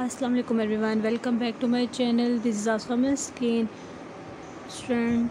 अस्सलाम वालेकुम everyone, welcome back to my channel. This is awesome skin student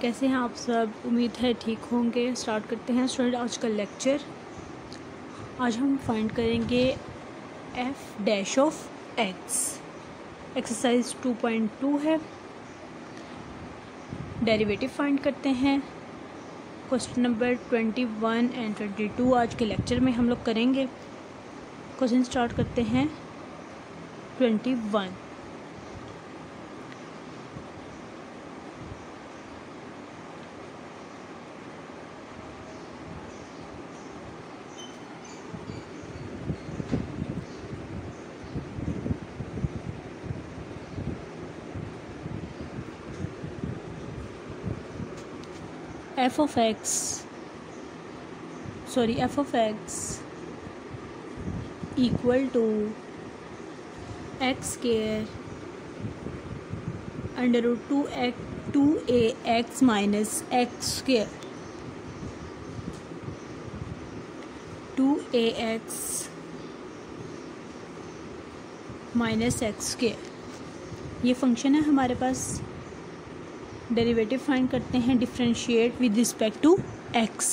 कैसे हैं आप सब? उम्मीद है ठीक होंगे। स्टार्ट करते हैं स्टूडेंट आज का लेक्चर आज हम फाइंड करेंगे F dash of x exercise 2.2 है। डेरिवेटिव फाइंड करते हैं। क्वेश्चन नंबर 21 एंड 22 आज के लेक्चर में हम लोग करेंगे। क्वेश्चन स्टार्ट करते हैं। 21 f of x. Sorry f of x equal to x square under root two x two a x minus x square two a x minus x square ये function है हमारे पास। डेरिवेटिव फाइंड करते हैं differentiate with respect to x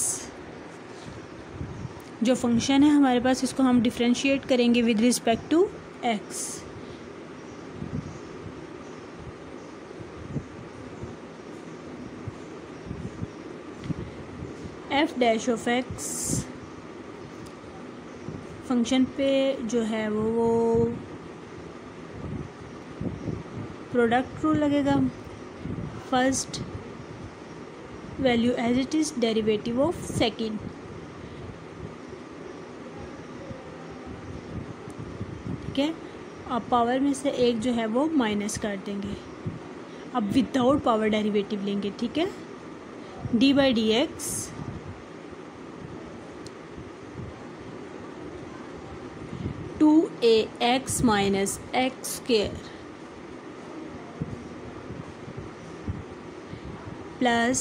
जो function है हमारे पास, इसको हम डिफ्रेंशिएट करेंगे with respect to x F dash of x function पे जो है वो वो प्रोडक्ट रूल लगेगा। First value as it is derivative of second ठीक है? अब पावर में से एक जो है वो माइनस कर देंगे। अब विदाउट पावर डेरिवेटिव लेंगे, ठीक है? D by d x two a x minus x square plus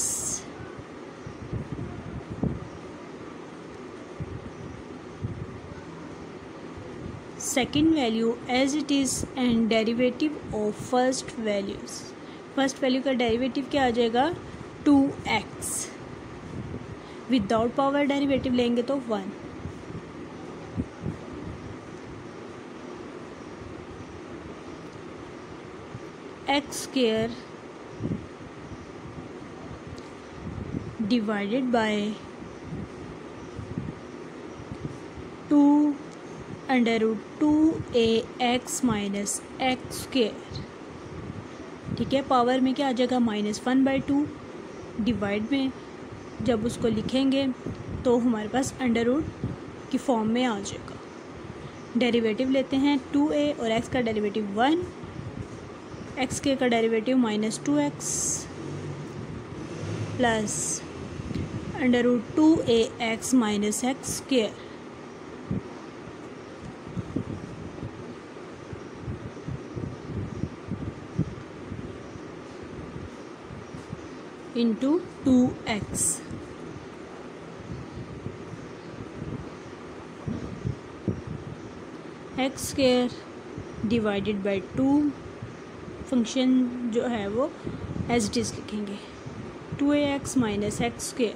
second value as it is and derivative of first values first value का डेरिवेटिव क्या आ जाएगा? Two x without power derivative लेंगे तो one x square divided by two under root two a x minus x square ठीक है? Power में क्या आ जाएगा? Minus one by two divide में जब उसको लिखेंगे तो हमारे पास अंडर रूट की फॉर्म में आ जाएगा। डेरिवेटिव लेते हैं टू ए और एक्स का डेरिवेटिव वन एक्स के का derivative minus two x plus under root two a x minus x square into two x x square divided by two function जो है वो एज इट इज़ लिखेंगे। Two a x minus x square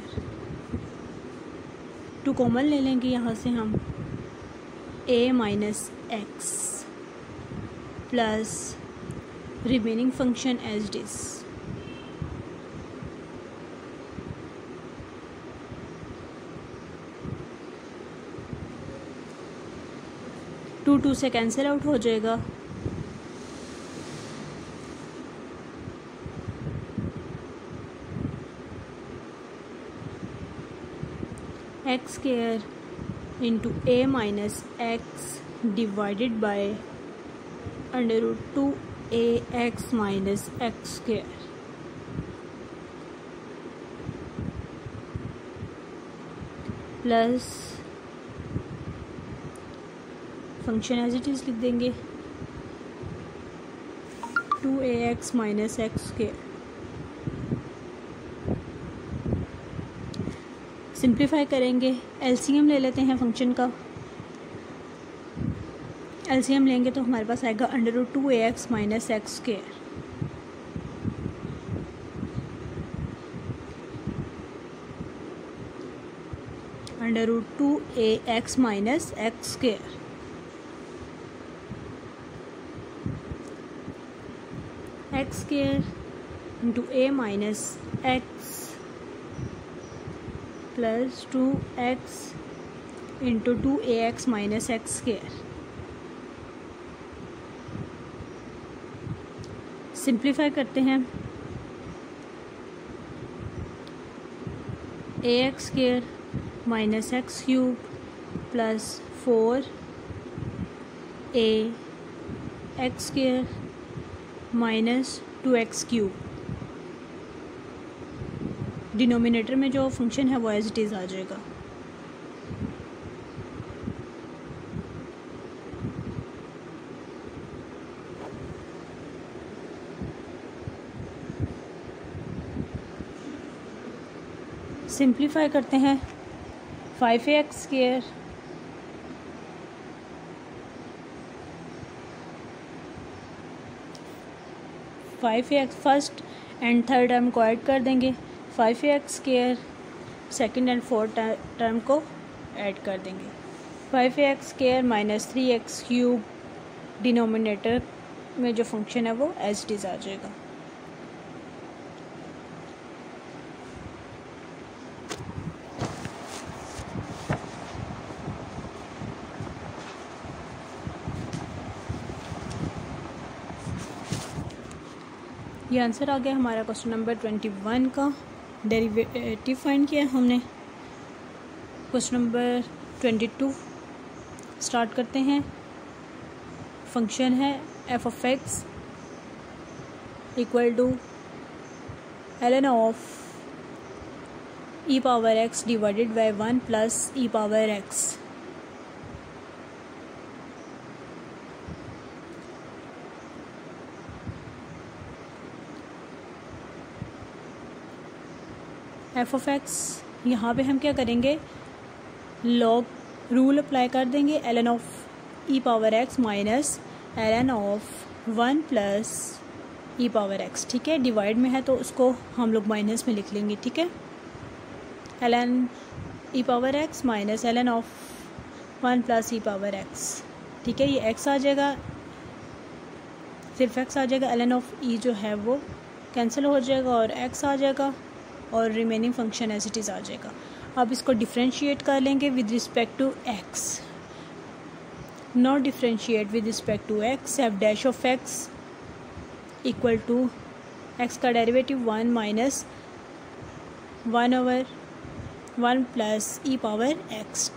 two common ले लेंगे यहाँ से हम। A minus x plus remaining function as is two two से कैंसिल आउट हो जाएगा। X square into a minus x divided by under root two a x minus x square plus function as it is लिख देंगे two a x minus x square simplify करेंगे। LCM ले लेते हैं function का। LCM लेंगे तो हमारे पास आएगा under root two a x minus x square under root two a x minus x square x square into a minus x plus two x into two a x minus x square simplify करते हैं। A x square minus x cube plus four a x square minus two x cube. Denominator में जो function है, वो as it is आ जाएगा। Simplify करते हैं। Five x square five x first and third term को ऐड कर देंगे। Five x square second and fourth term को ऐड कर देंगे। Five x square minus three x cube denominator में जो फ़ंक्शन है वो एज इज़ आ जाएगा। ये आंसर आ गया हमारा क्वेश्चन नंबर ट्वेंटी वन का। डेरिवेटिव फाइंड किया हमने। Question number twenty two. Start करते हैं। फ़ंक्शन है f of x equal to l n of e power x divided by one plus e power x f of x यहाँ पर हम क्या करेंगे? लॉग रूल अप्लाई कर देंगे l n of e power x minus l n of one plus e power x ठीक है? Divide में है तो उसको हम लोग माइनस में लिख लेंगे, ठीक है? L n e power x minus l n of one plus e power x ठीक है? ये एक्स आ जाएगा, सिर्फ़ एक्स आ जाएगा एल एन ऑफ़ ई जो है वो कैंसिल हो जाएगा और एक्स आ जाएगा। और remaining function as it is आ जाएगा। अब इसको डिफ्रेंशिएट कर लेंगे with respect to x not differentiate with respect to x f dash of x equal to x का derivative one minus one over one plus e power x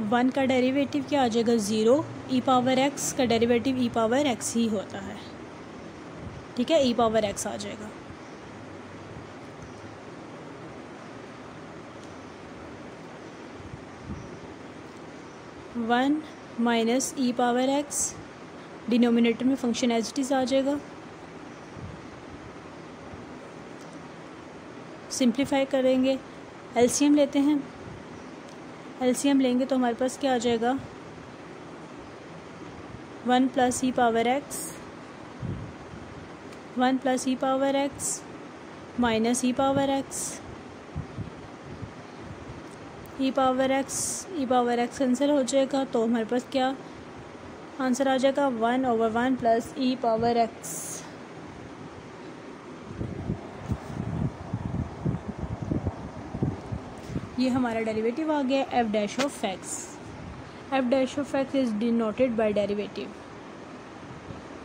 one का derivative क्या आ जाएगा ज़ीरो ई power x का derivative ई power x ही होता है। ठीक है ई पावर एक्स आ जाएगा। One minus e power x denominator में फ़ंक्शन एच टी आ जाएगा। सिंप्लीफाई करेंगे। एलसीएम लेते हैं। एलसीएम लेंगे तो हमारे पास क्या आ जाएगा? One plus e power x one plus e power x minus e power x e power x e power x cancel हो जाएगा तो हमारे पास क्या आंसर आ जाएगा one over one plus e power x ये हमारा डेरिवेटिव आ गया f dash of x f dash of x is denoted by derivative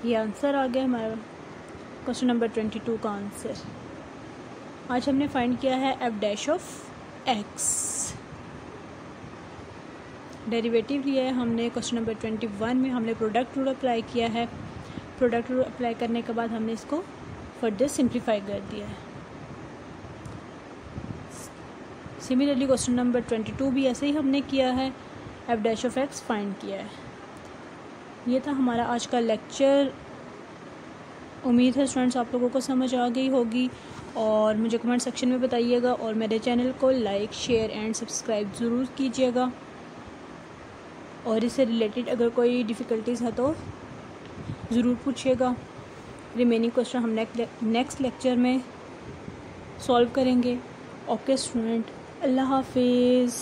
ये आंसर आ गया हमारा क्वेश्चन नंबर ट्वेंटी टू का आंसर। आज हमने फाइंड किया है f dash of x derivative लिया है हमने क्वेश्चन नंबर ट्वेंटी वन में, हमने प्रोडक्ट रूल अप्लाई किया है। प्रोडक्ट रूल अप्लाई करने के बाद हमने इसको फर्दर सिंप्लीफाई कर दिया है। Similarly question number twenty two भी ऐसे ही हमने किया है। F dash of x find किया है। ये था हमारा आज का लेक्चर उम्मीद है स्टूडेंट्स आप लोगों को समझ आ गई होगी और मुझे कमेंट सेक्शन में बताइएगा और मेरे चैनल को लाइक शेयर एंड सब्सक्राइब ज़रूर कीजिएगा। और इससे रिलेटेड अगर कोई डिफ़िकल्टीज़ है तो ज़रूर पूछिएगा। रिमेनिंग क्वेश्चन हम नेक्स्ट लेक्चर में सॉल्व करेंगे। ओके स्टूडेंट अल्लाह हाफिज़।